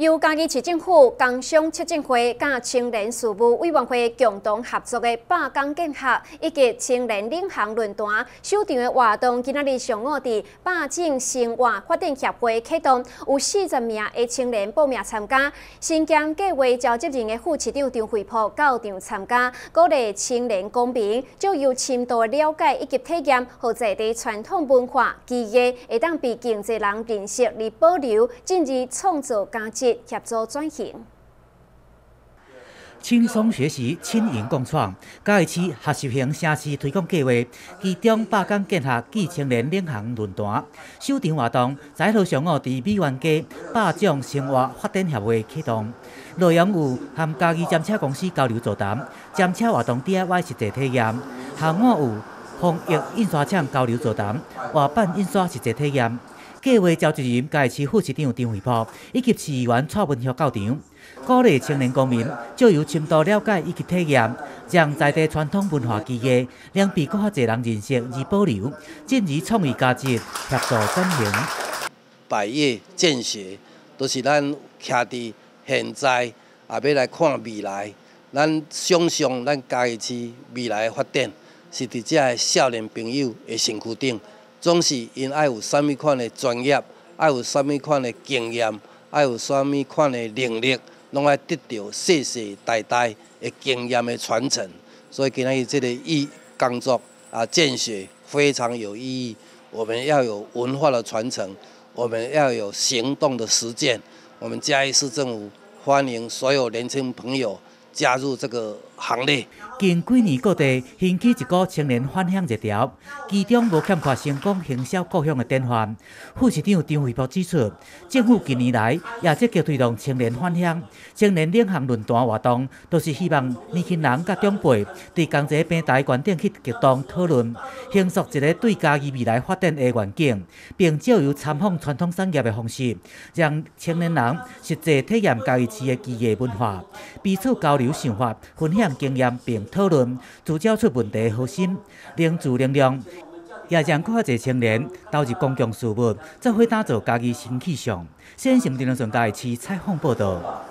由嘉义市政府工商促进会、甲青年事务委员会共同合作的罢工见学以及青年领航论坛首场的活动，今仔日上午伫百景生活发展协会启动，有四十名的青年报名参加。新疆计划召集人的副市长张惠普到场参加，鼓励青年公民就有深度了解以及体验，或在地传统文化、技艺，会当被经济人认识而保留，进而创造价值。协助转型，轻松学习，轻盈共创。嘉义市学习型城市推广计划其中百工建学暨青年领航论坛首场活动，在号上午伫美园街霸将生活发展协会启动，内容有和嘉义占车公司交流座谈、占车活动 DIY 实际体验，下午有丰益印刷厂交流座谈、活版印刷实际体验。计划召集人嘉义市副市长张惠波以及市议员蔡文祥到场，鼓励青年公民借由深度了解以及体验，将在地传统文化技艺，让被更较侪人认识而保留，进而创意价值，协助转型。百业见学，都是咱徛伫现在，也要来看未来。咱想象咱嘉义市未来的发展，是伫遮少年朋友的身躯顶。总是因爱有啥物款的专业，爱有啥物款的经验，爱有啥物款的能力，拢爱得到世世代代的经验的传承。所以今仔日这个义工作啊，建设非常有意义。我们要有文化的传承，我们要有行动的实践。我们嘉义市政府欢迎所有年轻朋友加入这个行列。近几年，各地兴起一股青年返乡热潮，其中无欠缺成功行销故乡的典范。副市长张惠波指出，政府近年来也积极推动青年返乡、青年领航论坛活动，都是希望年轻人甲长辈伫同一平台观点去激动讨论，形塑一个对家己未来发展的愿景，并借由参访传统产业的方式，让青年人实际体验家己市的技艺文化，彼此交流想法，分享经验，并。讨论，聚焦出问题核心，凝聚力量，也让更多青年投入公共事务，做伙打造家己新气象。先行电视台市采访报道。